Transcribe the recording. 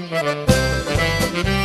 Müzik